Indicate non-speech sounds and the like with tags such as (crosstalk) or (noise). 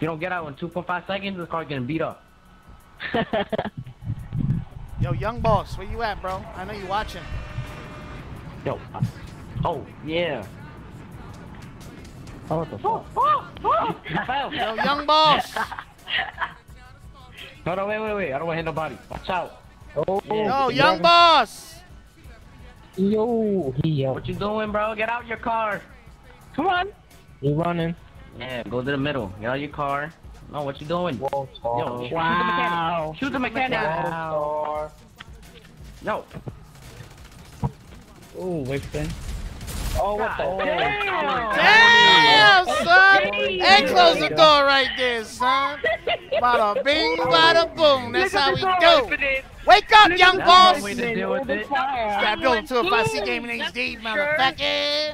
you don't get out in 2.5 seconds, this car's getting beat up. (laughs) Yo, young boss, where you at, bro? I know you watching. Yo. uh, Oh, yeah. Oh, what the fuck? (laughs) You fell. Yo, young boss. (laughs) No, no, wait, wait, wait. I don't want to hit nobody. Watch out. Oh, Yo, he young driving- boss. Yo, he What you doing, bro? Get out your car. Come on. he running. Yeah, go to the middle. Get out your car. No, what you doing? Whoa, Yo, shoot wow. the mechanic. Shoot the mechanic. Wow. No. Oh, wait spin. Oh, what the? God Oh. damn. Damn, son. Damn. Hey, close the door right there, son. Bada bing, (laughs) bada boom. That's how we do. Wake up, young That's boss. one way to deal with it. Gotta build 2FIC gaming HD, motherfucker.